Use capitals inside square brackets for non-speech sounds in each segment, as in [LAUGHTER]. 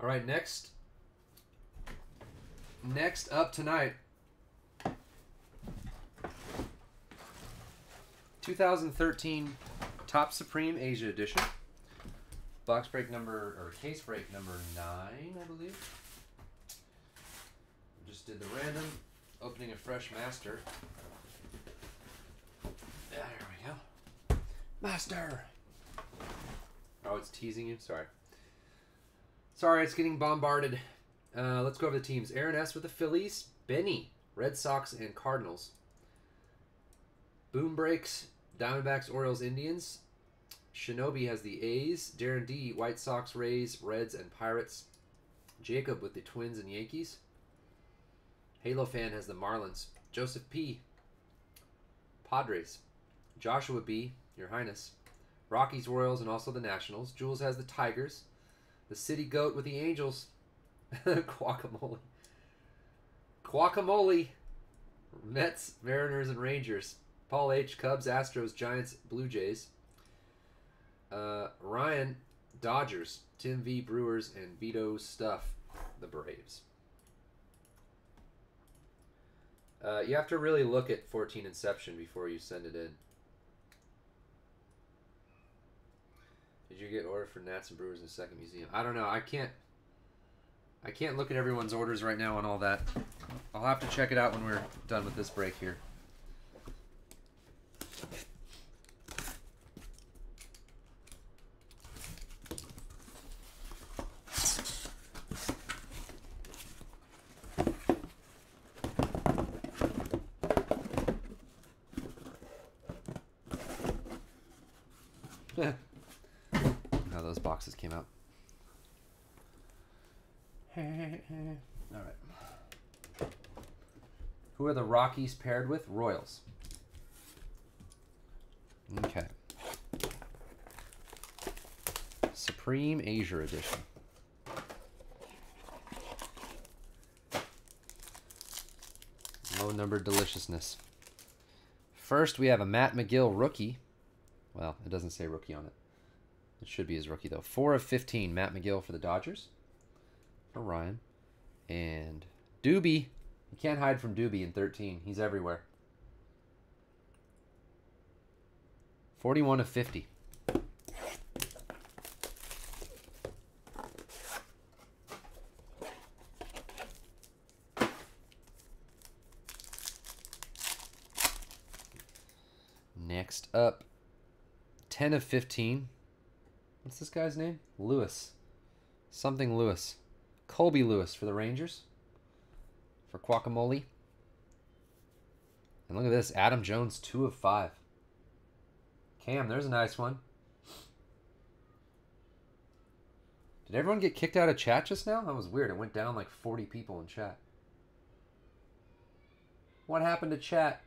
All right, next. Next up tonight. 2013 Topps Supreme Asia Edition. Box break number, or case break number 9, I believe. Just did the random, opening a fresh master. There we go. Master! Oh, it's teasing you? Sorry. Sorry, it's getting bombarded. Uh, let's go over the teams. Aaron S. with the Phillies. Benny, Red Sox and Cardinals. Boom Breaks, Diamondbacks, Orioles, Indians. Shinobi has the A's. Darren D, White Sox, Rays, Reds, and Pirates. Jacob with the Twins and Yankees. Halo Fan has the Marlins. Joseph P, Padres. Joshua B, Your Highness. Rockies, Royals, and also the Nationals. Jules has the Tigers. The City Goat with the Angels. [LAUGHS] Guacamole. Guacamole. Mets, Mariners, and Rangers. Paul H. Cubs, Astros, Giants, Blue Jays. Uh, Ryan, Dodgers. Tim V. Brewers, and Vito Stuff, the Braves. Uh, you have to really look at 14 Inception before you send it in. Did you get ordered for Nats and Brewers in the second museum? I don't know. I can't. I can't look at everyone's orders right now and all that. I'll have to check it out when we're done with this break here. How those boxes came out. All right. Who are the Rockies paired with? Royals. Okay. Supreme Asia Edition. Low number deliciousness. First, we have a Matt Magill rookie. Well, it doesn't say rookie on it. It should be his rookie, though. 4 of 15, Matt Magill for the Dodgers. For Ryan. And Doobie. You can't hide from Doobie in 13. He's everywhere. 41 of 50. Next up, 10 of 15. What's this guy's name? Lewis. Something Lewis. Colby Lewis for the Rangers. For Guacamole. And look at this. Adam Jones, 2 of 5. Cam, there's a nice one. Did everyone get kicked out of chat just now? That was weird. It went down like 40 people in chat. What happened to chat?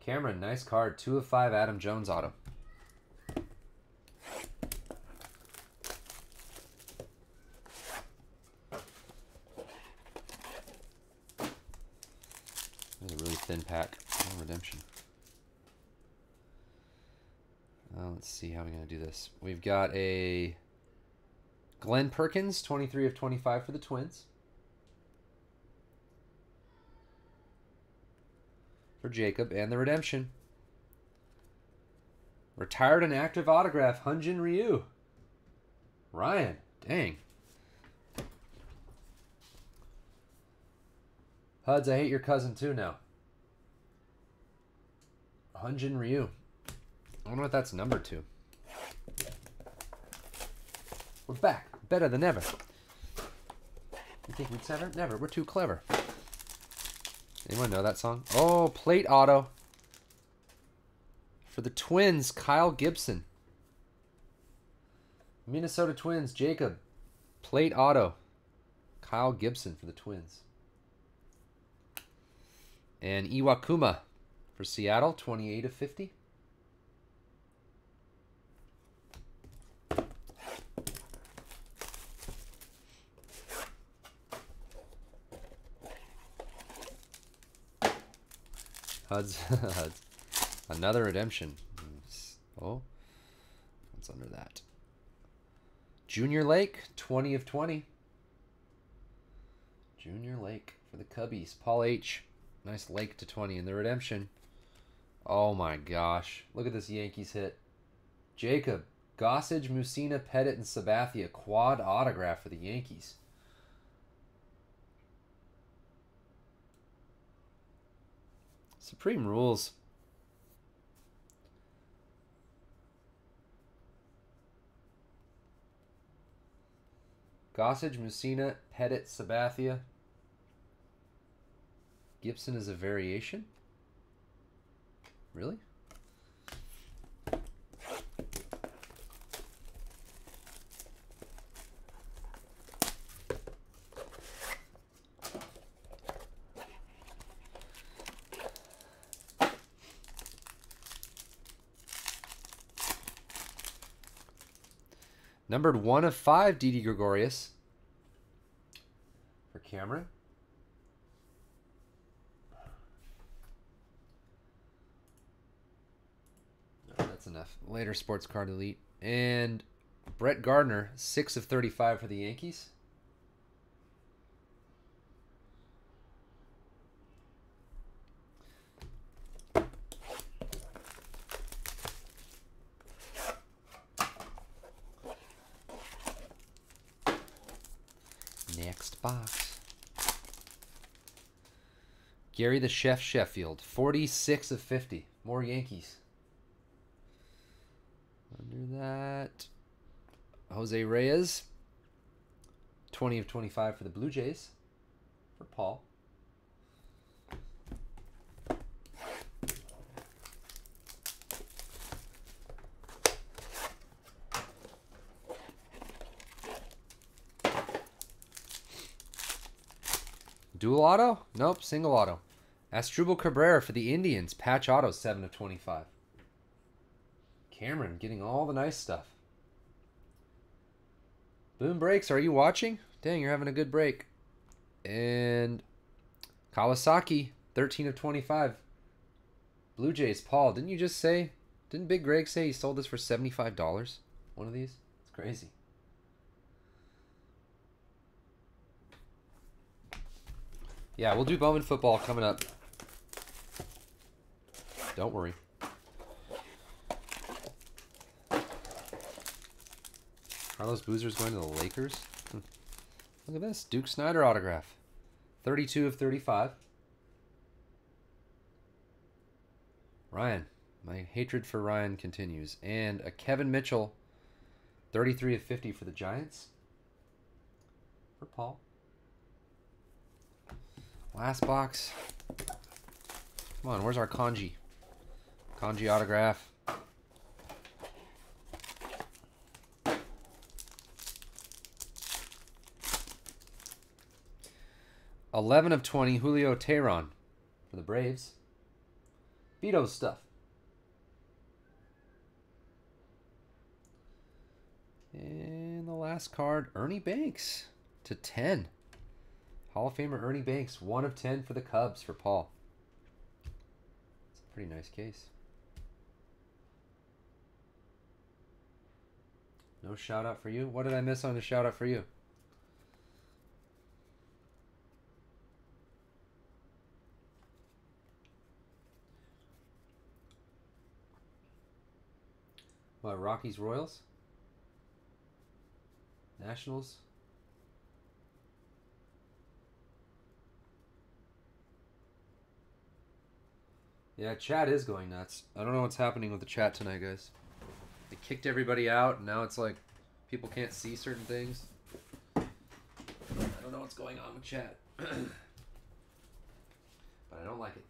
Cameron, nice card. 2 of 5 Adam Jones auto. There's a really thin pack. No redemption. Uh, let's see how we're going to do this. We've got a Glenn Perkins, 23 of 25 for the Twins. For Jacob and the redemption. Retired and active autograph, Hyun-jin Ryu. Ryan, dang. Huds, I hate your cousin too now. Hyun-jin Ryu. I wonder what that's number two. We're back. Better than ever. You think we'd sever? Never. We're too clever. Anyone know that song? Oh, plate auto. For the Twins, Kyle Gibson. Minnesota Twins, Jacob. Plate auto. Kyle Gibson for the Twins. And Iwakuma for Seattle, 28 of 50. Huds. [LAUGHS] Another redemption. Hmm, oh, what's under that? Junior Lake, 20 of 20. Junior Lake for the Cubbies. Paul H. Nice Lake to 20 in the redemption. Oh my gosh. Look at this Yankees hit. Jacob, Gossage, Mussina, Pettitte, and Sabathia. Quad autograph for the Yankees. Supreme Rules. Gossage, Mussina, Pettitte, Sabathia. Gibson is a variation? Really? Numbered one of five, Didi Gregorius. For Cameron. Later sports card elite. And Brett Gardner, six of 35 for the Yankees. Next box. Gary the Chef Sheffield, 46 of 50. More Yankees. Under that, Jose Reyes, 20 of 25 for the Blue Jays. For Paul. Dual auto? Nope, single auto. Asdrubal Cabrera for the Indians. Patch auto, 7 of 25. Cameron getting all the nice stuff. Boom Breaks, are you watching? Dang, you're having a good break. And Kawasaki, 13 of 25. Blue Jays, Paul, didn't you just say, didn't Big Greg say he sold this for $75? One of these? It's crazy. Yeah, we'll do Bowman football coming up. Don't worry. Carlos Boozer's going to the Lakers. Hmm. Look at this. Duke Snider autograph. 32 of 35. Ryan. My hatred for Ryan continues. And a Kevin Mitchell. 33 of 50 for the Giants. For Paul. Last box. Come on, where's our kanji? Kanji autograph. Eleven of twenty, Julio Teheran for the Braves. Vito stuff. And the last card, Ernie Banks to ten. Hall of Famer Ernie Banks, 1 of 10 for the Cubs for Paul. It's a pretty nice case. No shout out for you? What did I miss on the shout out for you? Rockies Royals? Nationals? Yeah, chat is going nuts. I don't know what's happening with the chat tonight, guys. They kicked everybody out, and now it's like people can't see certain things. I don't know what's going on with chat. [CLEARS THROAT] but I don't like it.